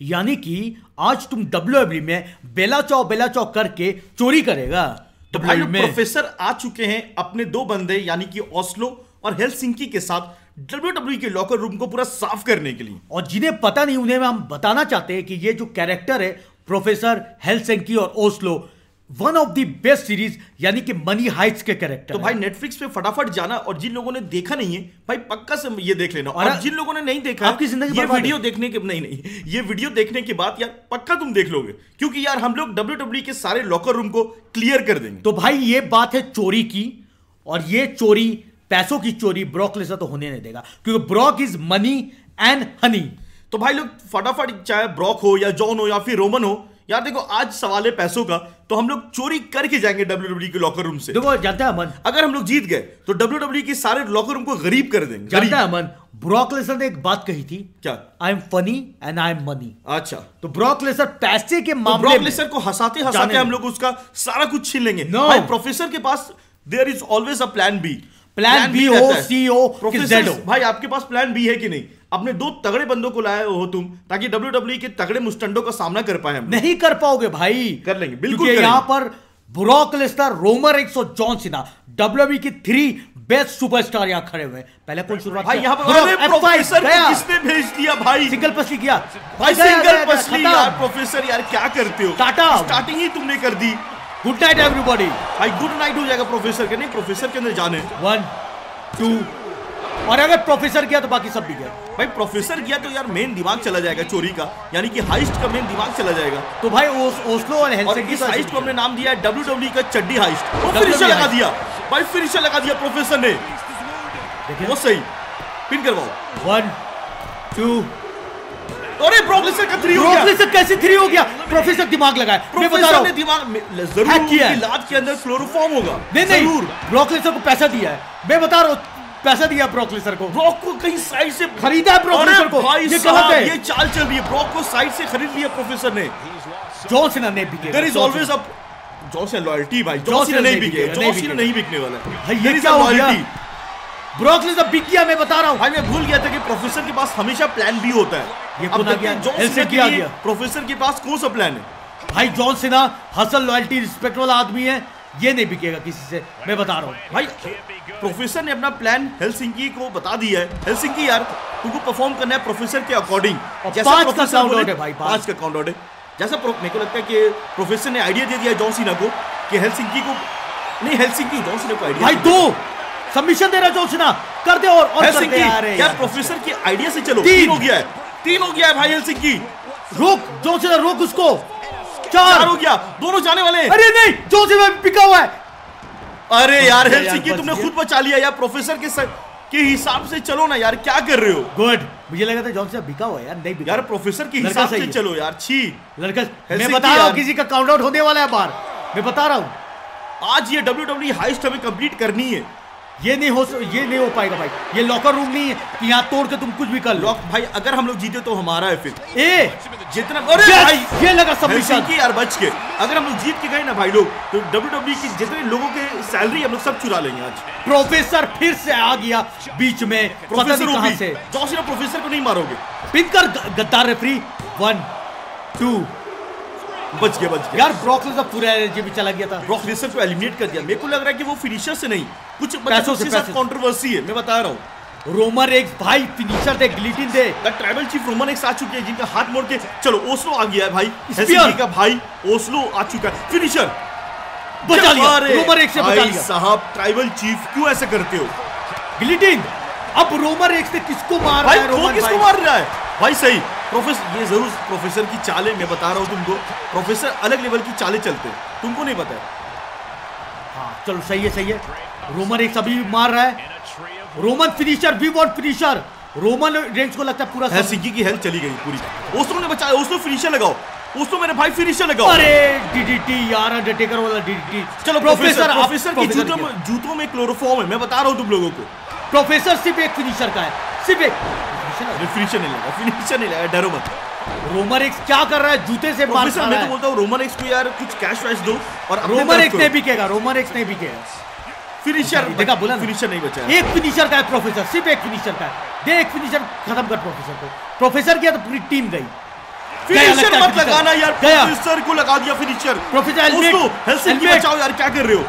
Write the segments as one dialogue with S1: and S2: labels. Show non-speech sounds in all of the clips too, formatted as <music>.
S1: यानी कि आज तुम डब्ल्यू में बेला चौ बेला चौ करके चोरी करेगा।
S2: तो भाई
S1: में।
S2: प्रोफेसर आ चुके हैं अपने दो बंदे यानी कि ओस्लो और हेलसिंकी के साथ डब्ल्यू के लॉकर रूम को पूरा साफ़ करने के लिए।
S1: और जिन्हें पता नहीं उन्हें हम बताना चाहते हैं कि ये जो कैरेक्टर है प्रोफेसर हेलसेंकी और Oslo one of the best series यानी कि मनी हाइट्स के कैरेक्टर
S2: तो भाई नेटफ्लिक्स पे फटाफट जाना और जिन लोगों ने देखा नहीं है भाई पक्का से ये देख लेना। और,
S1: और
S2: जिन लोगों ने नहीं देखा
S1: आपकी ज़िंदगी
S2: ये वीडियो देखने के नहीं नहीं ये वीडियो देखने के बाद यार पक्का तुम देख लोगे क्योंकि यार हम लोग डब्ल्यू के सारे लॉकर रूम को क्लियर कर देंगे।
S1: तो भाई ये बात है चोरी की और ये चोरी पैसों की चोरी ब्रॉक लेसा तो होने नहीं देगा क्योंकि Brock is money and honey
S2: तो भाई लोग फटाफट चाहे ब्रॉक हो या जॉन हो या फिर रोमन हो यार देखो आज सवाल है पैसों का तो हम लोग चोरी करके जाएँगे WWE के लॉकर रूम से।
S1: देखो जानते हैं अमन।
S2: अगर हम लोग जीत गए तो डब्ल्यू के सारे लॉकर रूम को गरीब कर देंगे
S1: जानते हैं अमन ब्रॉक लेसर ने एक बात कही थी
S2: क्या?
S1: I am funny and I am money
S2: अच्छा।
S1: तो ब्रॉक लेसर पैसे के मामले
S2: तो
S1: ब्रॉक
S2: लेसर को हंसाते हंसाते हम लोग उसका सारा कुछ छीन लेंगे।
S1: No.
S2: भाई प्रोफेसर के पास there is always a plan B
S1: Plan B हो, C हो, हो।
S2: भाई आपके पास प्लान बी है कि नहीं? अपने दो तगड़े बंदों को लाए हो तुम ताकि डब्ल्यू के तगड़े मुस्टंडों का सामना कर पाए
S1: नहीं कर पाओगे भाई।
S2: कर लेंगे, बिल्कुल
S1: यहाँ पर ब्रॉक लेसनर रोमर एक्स और जॉन सिना डब्ल्यू की थ्री बेस्ट सुपरस्टार यहाँ खड़े हुए पहले कौन शुरुआत
S2: भाई? यहाँ पर
S1: Brock,
S2: अरे
S1: F5,
S2: प्रोफेसर किसने भेज दिया भाई?
S1: सिंगल पसली किया।
S2: भाई सिंगल पसली यार प्रोफेसर यार क्या करते हो?
S1: टाटा।
S2: स्टार्टिंग ही तुमने कर दी।
S1: गुड नाइट एवरीबॉडी
S2: भाई गुड नाइट हो जाएगा प्रोफेसर के नहीं प्रोफेसर के अंदर जाने।
S1: वन टू और अगर प्रोफेसर किया तो बाकी सब भी गया
S2: भाई प्रोफेसर किया तो यार मेन दिमाग चला जाएगा चोरी का। यानी कि हाइस्ट का मेन दिमाग चला जाएगा।
S1: तो भाई ओस, ओस्लो और
S2: और इस हाइस्ट को हमने नाम दिया है डब्ल्यू डब्ल्यू का चड्डी हाइस्ट वो फिनिशर लगा दिया। भाई फिनिशर लगा दिया प्रोफेसर ने। वो सही। पिन करवाओ।
S1: वन टू
S2: अरे लेसनर का थ्री हो गया।
S1: प्रोफेसर कैसे थ्री हो गया? प्रोफेसर दिमाग लगाए। मैं बता रहा
S2: प्रोफेसर ने दिमाग ज़रूर
S1: किया है।
S2: लात के अंदर क्लोरोफॉर्म होगा।
S1: नहीं नहीं।
S2: ज़रूर।
S1: ब्रॉक लेसर को पैसा दिया है। मैं बता रहा हूँ पैसा दिया ब्रॉक लेसर को।
S2: ब्रॉक को कहीं साइड से
S1: खरीदा है ब्रॉक लेसर को। ये गलत
S2: साहब
S1: है
S2: ये चाल चल रही है। ब्रॉक को साइड से खरीद लिया प्रोफेसर ने।
S1: जॉन सिना ने बिके।
S2: There is always a Joss loyalty भाई। जॉस नहीं बिके।
S1: बिकेगा, नहीं
S2: नहीं बिकने वाला
S1: भाई, ये क्या हो गया? ब्रॉक लेसर बिक गया मैं बता रहा हूँ।
S2: भाई मैं भूल गया था कि प्रोफेसर के पास हमेशा प्लान बी होता है।
S1: ये
S2: अब
S1: गया?
S2: हैं जॉन
S1: Helsinki
S2: सीना के
S1: आ
S2: लिए
S1: गया।
S2: प्रोफेसर के पास कौन सा प्लान है?
S1: भाई John Cena hustle loyalty respect वाला आदमी है। ये नहीं बिकेगा किसी से मैं बता रहा हूँ।
S2: भाई प्रोफेसर ने अपना प्लान हेलसिंकी को बता दिया है। हेलसिंकी यार तुमको परफॉर्म करना है प्रोफेसर के अकॉर्डिंग
S1: पाँच का है भाई, पाँच।
S2: काउंट आउट है जैसा मेरे को लगता है कि प्रोफेसर ने आइडिया दे दिया जॉन सीना को कि हेलसिंकी को नहीं हेलसिंकी जॉन सीना को आइडिया
S1: भाई दो! सबमिशन दे रहा जॉन सिना कर दे और और
S2: हेलसिंकी
S1: हैं
S2: यार
S1: यार।
S2: प्रोफेसर के आइडिया से चलो।
S1: तीन।
S2: तीन हो गया है। तीन हो गया है भाई हेलसिंकी
S1: रोक जॉन सिना रोक उसको।
S2: चार। हो गया। दोनों जाने वाले
S1: अरे नहीं जॉन सिना बिका हुआ है।
S2: अरे यार हेलसिंकी तुमने खुद बचा लिया यार प्रोफेसर के सर के हिसाब से चलो ना यार क्या कर रहे हो?
S1: गुड मुझे लगा था जॉन से बिका हुआ है यार नहीं बिका।
S2: यार प्रोफेसर के हिसाब से चलो यार छी।
S1: लड़का मैं बता रहा हूँ किसी का काउंट आउट होने वाला है बाहर मैं बता रहा हूँ।
S2: आज ये डब्ल्यू डब्ल्यू हाइस्ट हमें कंप्लीट करनी है।
S1: ये नहीं हो ये नहीं हो पाएगा भाई। ये लॉकर रूम नहीं है कि यहाँ तोड़ के तुम कुछ भी कर
S2: लॉक भाई अगर हम लोग जीते तो हमारा है फिर।
S1: ए!
S2: जितना अरे भाई!
S1: ये लगा सबमिशन
S2: हेलसिंकी यार बच के। अगर हम लोग जीत के गए ना भाई लोग तो डब्ल्यू डब्ल्यू की जितने लोगों के सैलरी हम लोग सब चुरा लेंगे आज।
S1: प्रोफेसर फिर से आ गया बीच में।
S2: प्रोफेसर
S1: कहाँ से।
S2: जॉसिना प्रोफेसर को नहीं मारोगे।
S1: पिन कर गद्दार रेफरी वन टू
S2: बच गया बच गया।
S1: यार ब्रॉक पूरा एनर्जी भी चला गया था।
S2: ब्रॉक को एलिमिनेट कर दिया। मेरे को लग रहा है कि वो फिनिशर से नहीं। कुछ
S1: पैसों से,
S2: साथ कंट्रोवर्सी है मैं बता रहा हूँ।
S1: रोमर एक भाई फिनिशर दे ग्लिटिन दे
S2: the tribal chief Roman X आ चुके हैं जिनका हाथ मोड़ के चलो ओस्लो आ गया है भाई।
S1: Spear।
S2: का भाई ओस्लो आ चुका है। फिनिशर
S1: बचा लिया। रोमर एक से बचा लिया।
S2: साहब ट्राइबल चीफ क्यों ऐसे करते हो?
S1: ग्लिटिन अब रोमर एक से किसको मार रहा है रोमन
S2: किसको मार रहा है? भाई सही। प्रोफेसर ये ज़रूर प्रोफेसर की चालें मैं बता रहा हूँ तुमको। प्रोफेसर अलग लेवल की चालें चलते तुमको नहीं पता है?
S1: हाँ चलो सही है सही है। रोमन एक अभी भी मार रहा है। Roman finisher we want finisher Roman Reigns को लगता है पूरा सब-
S2: हेलसिंकी की हेल्थ चली गई पूरी। ओस्लो ने बचाया ओस्लो फिनिशर लगाओ। ओस्लो मेरे भाई फिनिशर लगाओ।
S1: अरे डीडीटी यार अंडरटेकर वाला डीडीटी
S2: चलो
S1: प्रोफेसर
S2: प्रोफेसर
S1: आप-
S2: की जूतों में जूतों में क्लोरोफॉर्म है मैं बता रहा हूँ तुम लोगों को।
S1: प्रोफेसर सिर्फ़ एक फिनिशर का है। सिर्फ़ एक फिनिशर है।
S2: नहीं लगा फिनिशर नहीं लगा डरो मत।
S1: रोमर एक्स क्या कर रहा है? जूते से मार
S2: प्रोफेसर
S1: खा
S2: मैं तो बोलता हूँ रोमन एक्स को यार कुछ कैश वैश दो और
S1: रोमर एक्स
S2: करो।
S1: नहीं बिकेगा रोमर एक्स नहीं बिकेगा।
S2: फिनिशर
S1: देखा बोला
S2: फिनिशर नहीं बचा
S1: एक फिनिशर का है प्रोफेसर सिर्फ़ एक फिनिशर का है। दे एक फिनिशर खत्म कर प्रोफेसर को। प्रोफेसर किया तो पूरी टीम गई।
S2: फिनिशर मत लगाना यार प्रोफेसर को लगा दिया फिनिशर
S1: प्रोफेसर हेलमेट हेलमेट
S2: बचाओ यार क्या कर रहे हो?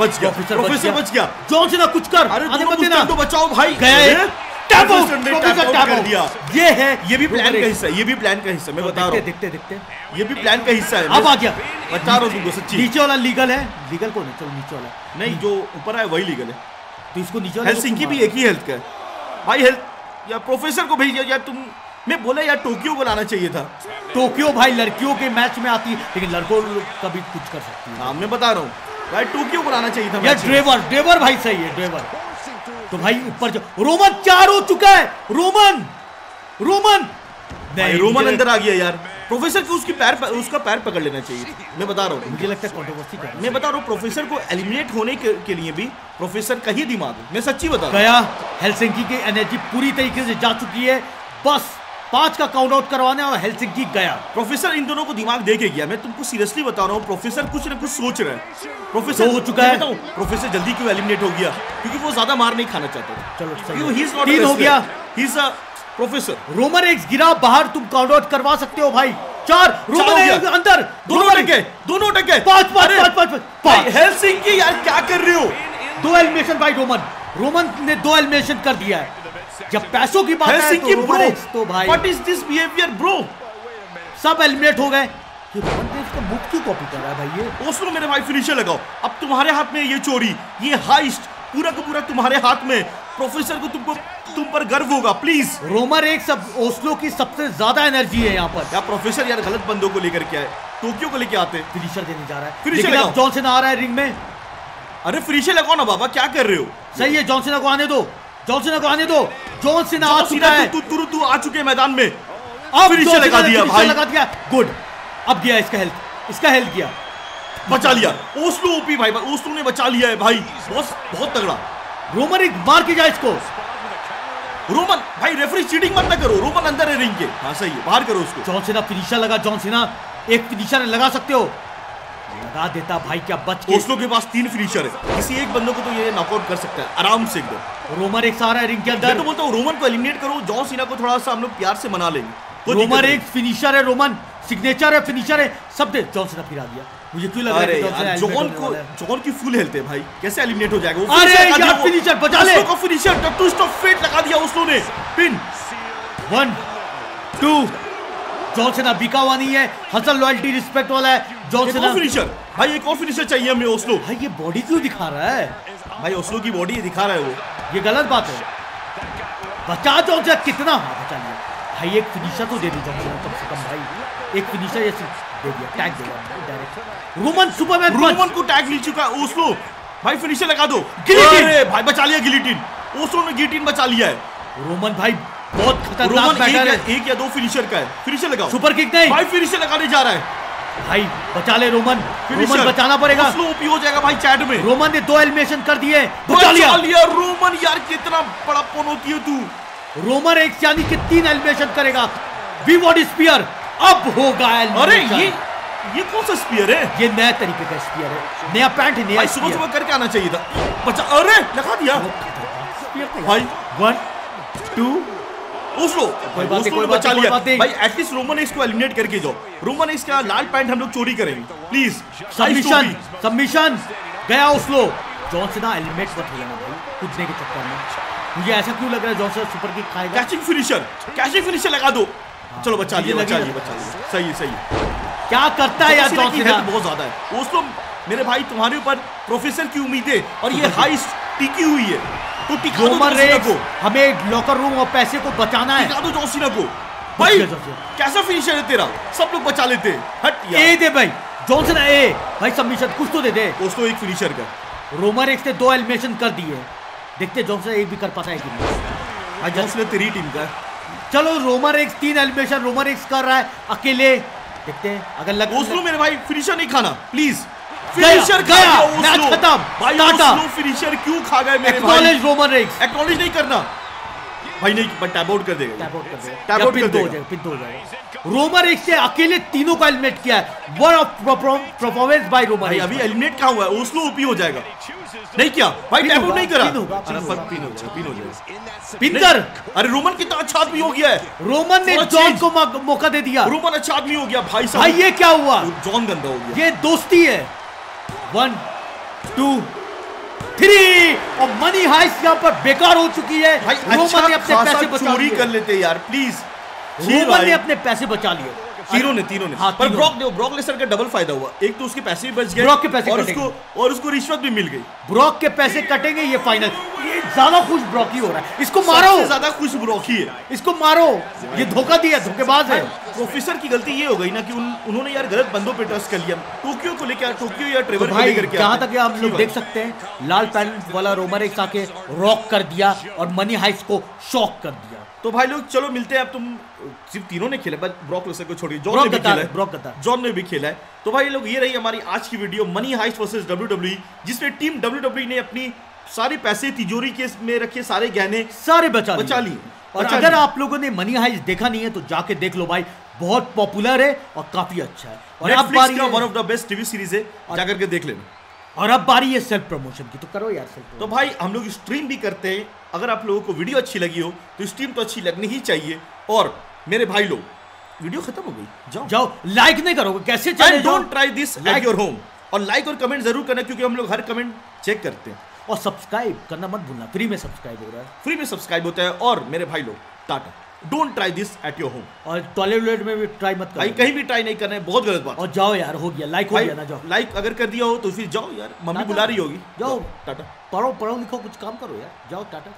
S2: बच गया।
S1: प्रोफेसर
S2: बच गया।
S1: जॉन सीना कुछ कर।
S2: अरे
S1: मत देना
S2: तो बचाओ भाई।
S1: गया ये है
S2: ये भी प्लान का हिस्सा ये भी प्लान का हिस्सा मैं बता रहा हूँ।
S1: देखते देखते।
S2: ये भी प्लान का हिस्सा है।
S1: अब आ गया।
S2: बता रहा हूँ तुमको सच्ची।
S1: नीचे वाला लीगल है। लीगल कौन है? चलो नीचे वाला।
S2: नहीं जो ऊपर है वही लीगल है।
S1: तो इसको नीचे
S2: हेलसिंकी भी एक ही हेल्थ का है। भाई हेल्थ या प्रोफेसर को भेजिए यार तुम मैं बोला यार टोक्यो को लाना चाहिए था।
S1: टोक्यो भाई लड़कियों के मैच में आती है। लेकिन लड़कों कभी कुछ कर सकती है।
S2: हाँ मैं बता रहा हूँ। भाई टोक्यो को लाना चाहिए था
S1: यार। ड्रेवर ड्रेवर भाई सही है ड्रेवर तो भाई ऊपर जो रोमन चार हो चुका है रोमन रोमन।
S2: भाई रोमन अंदर आ गया यार। प्रोफेसर को उसकी पैर उसका पैर पकड़ लेना चाहिए। मैं बता रहा हूँ।
S1: मुझे लगता है कंट्रोवर्सी कर
S2: मैं बता रहा हूँ प्रोफेसर को एलिमिनेट होने के, के लिए भी प्रोफेसर का ही दिमाग है। मैं सच्ची बता रहा हूँ।
S1: गया हेलसिंकी की एनर्जी पूरी तरीके से जा चुकी है। बस पाँच का काउंट आउट करवाना है और हेलसिंकी गया।
S2: प्रोफेसर इन दोनों को दिमाग दे के गया मैं तुमको सीरियसली बता रहा हूँ प्रोफेसर कुछ ना कुछ सोच रहे है। प्रोफेसर
S1: हो चुका है।
S2: प्रोफेसर जल्दी क्यों एलिमिनेट हो गया? क्योंकि वो ज़्यादा मार नहीं खाना चाहता।
S1: चलो है। हो गया।
S2: a प्रोफेसर
S1: रोमन एक्स गिरा बाहर तुम काउंट आउट करवा सकते हो भाई। चार रोमन अंदर।
S2: दोनों टके दोनों टके।
S1: पाँच पाँच पाँच पाँच पाँच।
S2: हेलसिंकी यार क्या कर रहे हो?
S1: दो एलिमिनेशन भाई रोमन रोमन ने दो एलिमिनेशन कर दिया है। जब पैसों की बात है तो
S2: ब्रो
S1: तो भाई
S2: what is this behaviour bro
S1: सब एलिमिनेट हो गए। ये रेंज का मुख क्यों कॉपी कर रहा है भाई ये?
S2: ओस्लो मेरे भाई फिनिशर लगाओ। अब तुम्हारे हाथ में ये चोरी ये हाइस्ट पूरा का पूरा तुम्हारे हाथ में। प्रोफेसर को तुमको तुम पर गर्व होगा प्लीज़
S1: रोमर एक सब ओस्लो की सबसे ज़्यादा एनर्जी है यहाँ पर।
S2: या प्रोफेसर यार गलत बंदों को लेकर के आए। टोक्यो को लेके आते।
S1: फिनिशर देने जा रहा है। अब
S2: लगाओ।
S1: जॉनसन आ रहा है रिंग में।
S2: अरे फिनिशर लगाओ ना बाबा क्या कर रहे हो?
S1: सही है जॉनसन को आने दो। जॉनसन को आने दो जॉनसन आ चुका है।
S2: तू तू तू आ चुके मैदान में।
S1: अब जॉन
S2: लगा दिया भाई।
S1: लगा दिया। गुड अब गया इसका हेल्थ इसका हेल्थ गया।
S2: बचा लिया। ओस्लो ओपी भाई ओस्लो ने बचा लिया है भाई। बहुत बहुत तगड़ा।
S1: रोमन एक मार के जाए इसको।
S2: रोमन भाई रेफरी चीटिंग मत ना करो। रोमन अंदर है रिंग के। हाँ सही है। बाहर करो उसको।
S1: जॉन सीना फिनिशर लगा। जॉन सीना एक फिनिशर लगा सकते हो। लगा देता भाई क्या बच के
S2: ओस्लो के पास तीन फिनिशर है। किसी एक बंदे को तो ये नॉकआउट कर सकता है आराम से एकदम।
S1: रोमर एक सारा है रिंग के अंदर।
S2: तो बोलता हूँ रोमन को एलिमिनेट करो जॉन सीना को थोड़ा सा हम लोग प्यार से मना लेंगे।
S1: रोमर
S2: नहीं।
S1: एक फिनिशर है रोमन। सिग्नेचर है फिनिशर है सब दे। जॉन सीना फिरा दिया। मुझे क्यों लग रहा है जॉन
S2: को जॉन की फुल हेल्थ है भाई। कैसे एलिमिनेट हो जाएगा? वो
S1: अरे यार, finisher, बचा ले।
S2: ओस्लो का finisher the twist of fate लगा दिया ओस्लो ने पिन
S1: वन टू जॉन सेना बिका हुआ नहीं है। हसल लॉयल्टी रिस्पेक्ट वाला है।
S2: एक और फिनिशर भाई एक और फिनिशर चाहिए हमें ओस्लो
S1: भाई ये बॉडी क्यों दिखा रहा है?
S2: भाई ओस्लो की बॉडी दिखा रहा है वो।
S1: ये गलत बात है। बचा सेना कितना? हाँ बचा लिया। भाई एक फिनिशर तो दे दी जॉन कम से कम भाई। एक फिनिशर जैसे दे दिया टैग दे दिया डायरेक्ट रोमन सुपरमैन
S2: रोमन को टैग मिल चुका है ओस्लो भाई फिनिशर लगा दो।
S1: गिलिटिन।
S2: भाई बचा लिया गिलिटिन ओस्लो ने गिलिटिन बचा लिया है।
S1: रोमन भाई बहुत खतरनाक
S2: रोमन एक, एक या दो फिनिशर का है। फिनिशर लगाओ।
S1: सुपर किक नहीं।
S2: भाई फिनिशर लगाने जा रहा है।
S1: भाई बचा ले रोमन। रोमन बचाना पड़ेगा।
S2: ओस्लो ओपी हो जाएगा भाई चैट में।
S1: रोमन ने दो एलिमिनेशन कर दिए बचा लिया।
S2: लिया। रोमन यार कितना बड़ा पोन होती है तू।
S1: रोमर एक यानी कि तीन एलिमिनेशन करेगा। वी वॉट स्पीयर अब होगा
S2: अरे ये ये कौन सा स्पीयर है?
S1: ये नया तरीके का स्पीयर है। नया पैंट है नया
S2: सुबह सुबह करके आना चाहिए था। बचा अरे लगा दिया। भाई।
S1: वन टू
S2: ओस्लो
S1: कोई बात कोई
S2: बचा लिया। भाई एटलीस्ट रोमन एक्स को एलिमिनेट करके जाओ लाल पैंट हम लोग चोरी करेंगे। प्लीज़
S1: सबमिशन सबमिशन गया ओस्लो जॉन सीना एलिमिनेट मत हो जाना भाई कूदने के चक्कर में। मुझे ऐसा क्यों लग रहा है जॉन सुपर किक खाएगा?
S2: कैचिंग फिनिशर कैचिंग फिनिशर लगा दो। चलो बचा लिया बचा लिया बचा लिया। सही है सही है।
S1: क्या करता है यार
S2: जॉन बहुत ज़्यादा है। ओस्लो मेरे भाई तुम्हारे ऊपर प्रोफेसर की उम्मीदें और ये <laughs> हाई टिकी हुई है। तो टिका दो
S1: रोमन
S2: जॉन सीना
S1: रेक्स
S2: को
S1: हमें लॉकर रूम और पैसे को बचाना है।
S2: टिका दो जॉन सीना को भाई। कैसा फिनिशर है तेरा? सब लोग बचा लेते हैं। हट यार।
S1: ए दे भाई जॉन सीना ए। भाई सबमिशन कुछ तो दे दे।
S2: ओस्लो एक फिनिशर का।
S1: रोमर एक्स ने दो एलिमिनेशन कर दिए। देखते जॉन सीना एक भी कर पाता है कि नहीं।
S2: भाई जॉन सीना तेरी टीम का।
S1: चलो रोमर एक्स तीन एलिमिनेशन रोमर एक्स कर रहा है अकेले। देखते हैं अगर लग
S2: ओस्लो मेरे भाई फिनिशर नहीं खाना। प्लीज़ फिनिशर
S1: गया, मैच खत्म,
S2: भाई
S1: टाटा।
S2: ओस्लो फिनिशर क्यों खा गए मेरे
S1: एक्नॉलेज रोमर एक्स
S2: एक्नॉलेज नहीं करना। भाई नहीं बट टैप आउट कर देगा।
S1: टैप आउट कर देगा।
S2: Out
S1: पिन
S2: कर देगा।
S1: जाएगा पिन हो जाएगा रोमर एक्स ने अकेले तीनों को एलिमिनेट किया है। One of performance by Romer
S2: भाई अभी एलिमिनेट कहाँ हुआ है? ओस्लो ओपी हो जाएगा। नहीं किया। भाई टैप
S1: होगा,
S2: नहीं करा।
S1: पिन होगा, पिन
S2: हो जाए पिन हो जाए
S1: पिन कर
S2: अरे रोमन कितना अच्छा आदमी हो गया है।
S1: रोमन ने जॉन को मौका दे दिया।
S2: रोमन अच्छा आदमी हो गया भाई साहब।
S1: भाई ये क्या हुआ?
S2: जॉन गंदा हो गया।
S1: ये दोस्ती है। वन टू थ्री और मनी हाइस यहाँ पर बेकार हो चुकी है।
S2: भाई
S1: रोमन
S2: अच्छा
S1: ने अपने पैसे बचा
S2: चोरी कर लेते यार प्लीज़
S1: रोमन ने अपने पैसे बचा लिए।
S2: तीनों ने तीनों ने।
S1: हाँ,
S2: पर। ब्रॉक ने ब्रॉक लेसर का डबल फ़ायदा हुआ। एक तो उसके पैसे भी बच गए
S1: ब्रॉक के पैसे
S2: और उसको और उसको रिश्वत भी मिल गई।
S1: ब्रॉक के पैसे कटेंगे ये फाइनल ये ज़्यादा खुश ब्रॉक ही रहा है। इसको मारो।
S2: ज़्यादा खुश ब्रॉक ही।
S1: इसको मारो। ये धोखा दिया धोखेबाज है।
S2: प्रोफेसर की गलती ये हो गई ना कि उन, उन्होंने यार गलत बंदों पे ट्रस्ट कर लिया। टोक्यो को लेकर टोक्यो या
S1: तो
S2: ट्रेवर को लेकर
S1: जहाँ तक
S2: हैं।
S1: लोग देख सकते हैं लाल पैंट वाला रोमर एक आके रॉक कर दिया और मनी हाइस को शॉक कर दिया।
S2: तो भाई लोग चलो मिलते हैं। अब तुम सिर्फ़ तीनों ने खेला ब्रॉक लेसर को छोड़िए। जॉन ने भी खेला है।
S1: ब्रॉक।
S2: जॉन ने भी खेला है। तो भाई लोग ये रही हमारी आज की video money heist versus W जिसमें टीम डब्ल्यू ने अपनी सारे पैसे तिजोरी के में रखे सारे गहने
S1: सारे बचा
S2: बचा लिए।
S1: और
S2: बचा
S1: अगर आप लोगों ने मनी हाइस देखा नहीं है तो जाके देख लो भाई बहुत पॉपुलर है और काफ़ी अच्छा है। और अब बारी
S2: one of the best TV series है जाकर के देख लेना।
S1: और अब बारी है सेल्फ प्रमोशन की तो करो यार सेल्फ
S2: तो भाई हम लोग स्ट्रीम भी करते हैं। अगर आप लोगों को वीडियो अच्छी लगी हो तो स्ट्रीम तो अच्छी लगनी ही चाहिए। और मेरे भाई लोग वीडियो खत्म हो गई। जाओ।
S1: जाओ लाइक नहीं करोगे कैसे
S2: don't try this
S1: Like-
S2: your home और लाइक और कमेंट ज़रूर करना क्योंकि हम लोग हर कमेंट चेक करते हैं।
S1: और सब्सक्राइब करना मत भूलना। फ्री में सब्सक्राइब हो रहा है।
S2: फ्री में सब्सक्राइब होता है और मेरे भाई लोग ta-ta. Don't try this at your home
S1: और टॉयलेट में भी ट्राई मत
S2: भाई
S1: करो
S2: कहीं भी ट्राई नहीं करना है बहुत गलत बात।
S1: और जाओ यार हो गया। लाइक हो गया ना जाओ।
S2: लाइक अगर कर दिया हो तो फिर जाओ यार मम्मी बुला रही होगी।
S1: जाओ
S2: टाटा।
S1: पढ़ो पढ़ो लिखो कुछ काम करो यार। जाओ टाटा।